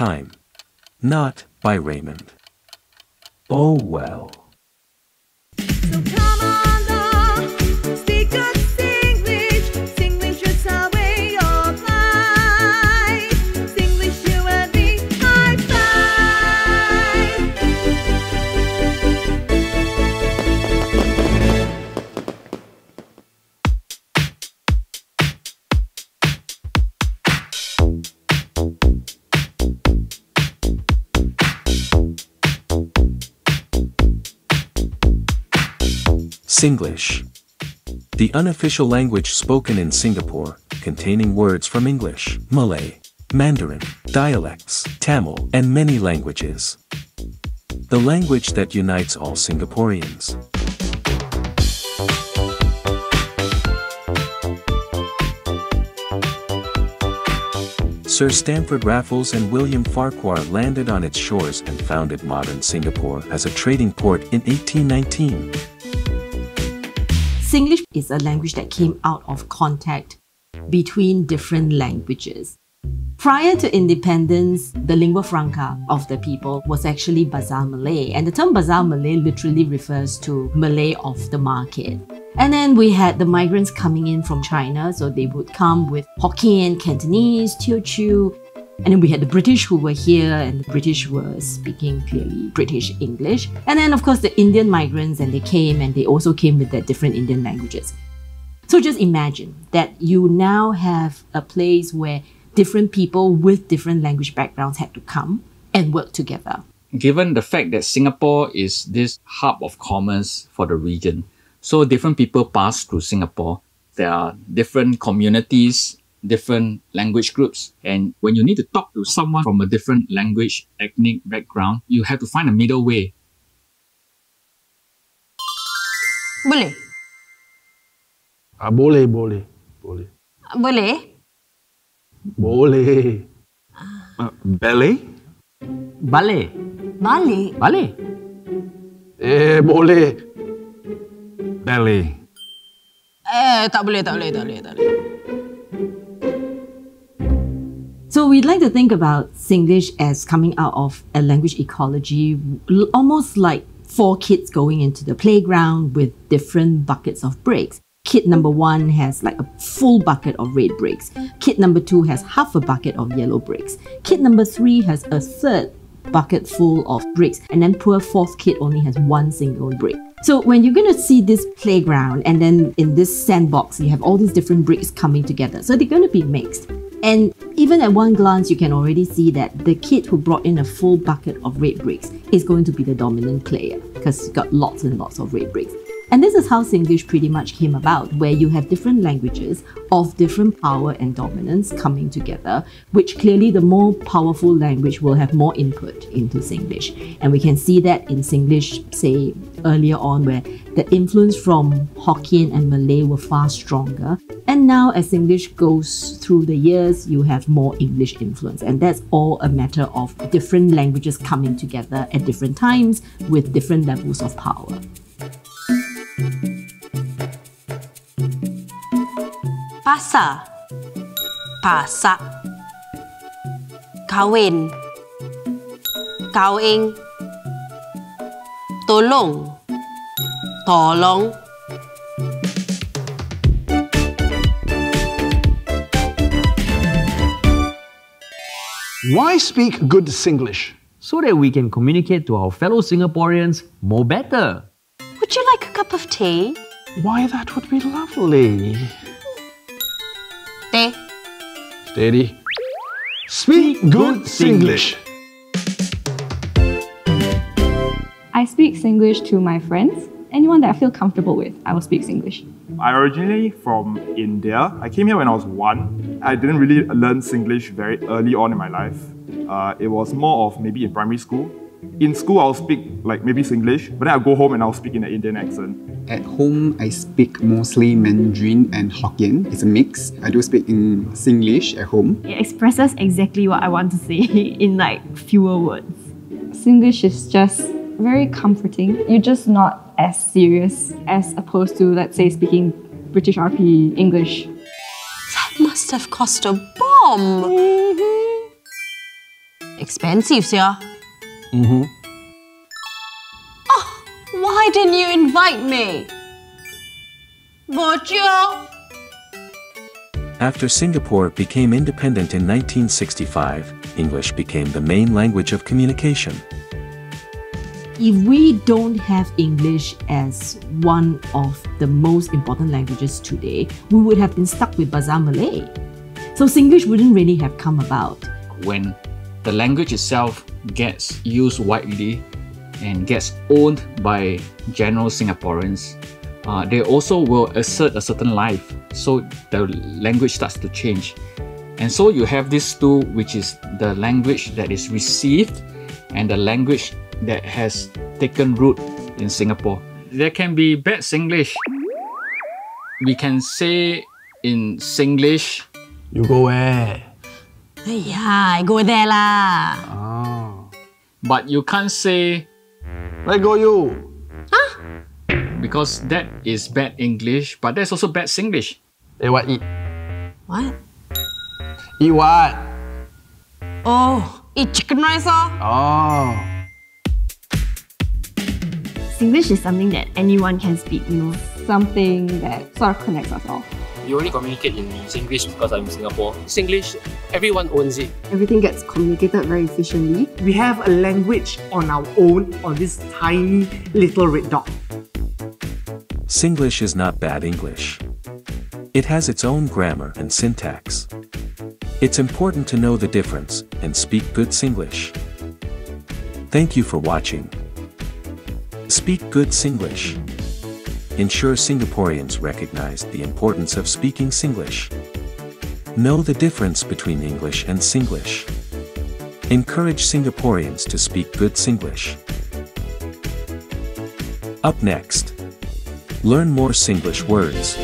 time. Not by Raymond. Oh well. Singlish. The unofficial language spoken in Singapore, containing words from English, Malay, Mandarin, dialects, Tamil, and many languages. The language that unites all Singaporeans. Sir Stamford Raffles and William Farquhar landed on its shores and founded modern Singapore as a trading port in 1819. Singlish is a language that came out of contact between different languages. Prior to independence, the lingua franca of the people was actually Bazar Malay, and the term Bazar Malay literally refers to Malay of the market. And then we had the migrants coming in from China, so they would come with Hokkien, Cantonese, Teochew, and then we had the British who were here, and the British were speaking clearly British English. And then, of course, the Indian migrants, and they came and they also came with their different Indian languages. So just imagine that you now have a place where different people with different language backgrounds had to come and work together. given the fact that Singapore is this hub of commerce for the region, so different people pass through Singapore. There are different communities, different language groups, and when you need to talk to someone from a different language, ethnic background, you have to find a middle way. Boleh? Ah, boleh, boleh, boleh. Boleh? Boleh. Uh, ballet? Ballet. Balik. Ballet. Eh, boleh. Ballet. Eh, tak boleh, tak boleh, tak boleh, tak boleh. So we'd like to think about Singlish as coming out of a language ecology, almost like four kids going into the playground with different buckets of bricks. Kid number one has like a full bucket of red bricks. Kid number two has half a bucket of yellow bricks. Kid number three has a third bucket full of bricks. And then poor fourth kid only has one single brick. So when you're going to see this playground and then in this sandbox, you have all these different bricks coming together. So they're going to be mixed. And even at one glance, you can already see that the kid who brought in a full bucket of red bricks is going to be the dominant player because he's got lots and lots of red bricks. And this is how Singlish pretty much came about, where you have different languages of different power and dominance coming together, which clearly the more powerful language will have more input into Singlish. And we can see that in Singlish, say earlier on, where the influence from Hokkien and Malay were far stronger. And now, as English goes through the years, you have more English influence. And that's all a matter of different languages coming together at different times with different levels of power. Pasar. Pasak. Kahwin. Kawing. Tolong. Tolong. Why speak good Singlish? So that we can communicate to our fellow Singaporeans more better. Cup of tea? Why, that would be lovely. Teh. Steady. Speak good Singlish. I speak Singlish to my friends. Anyone that I feel comfortable with, I will speak Singlish. I'm originally from India. I came here when I was one. I didn't really learn Singlish very early on in my life. Uh, it was more of maybe in primary school. In school, I'll speak like maybe Singlish, but then I'll go home and I'll speak in an Indian accent. At home, I speak mostly Mandarin and Hokkien. It's a mix. I do speak in Singlish at home. It expresses exactly what I want to say in like fewer words. Singlish is just very comforting. You're just not as serious as opposed to, let's say, speaking British RP English. That must have cost a bomb. Mm-hmm. Expensive, sia. Mm-hmm. Oh, why didn't you invite me? Bo jio. After Singapore became independent in 1965, English became the main language of communication. If we don't have English as one of the most important languages today, we would have been stuck with Bazaar Malay. So Singlish wouldn't really have come about. When the language itself gets used widely and gets owned by general Singaporeans, uh, they also will assert a certain life. So the language starts to change. And so you have these two, which is the language that is received and the language that has taken root in Singapore. There can be bad Singlish. We can say in Singlish, You go where? Yeah, I go there lah. Oh. but you can't say Let go you. Huh? because that is bad English, but that's also bad Singlish. Hey, what eat? What? Eat what? Oh, eat chicken rice oh. Oh. Singlish is something that anyone can speak, you know, something that sort of connects us all. We only communicate in Singlish because I'm in Singapore. Singlish, everyone owns it. Everything gets communicated very efficiently. We have a language on our own on this tiny little red dot. Singlish is not bad English. It has its own grammar and syntax. It's important to know the difference and speak good Singlish. Thank you for watching. Speak good Singlish. Ensure Singaporeans recognize the importance of speaking Singlish. Know the difference between English and Singlish. Encourage Singaporeans to speak good Singlish. Up next, learn more Singlish words.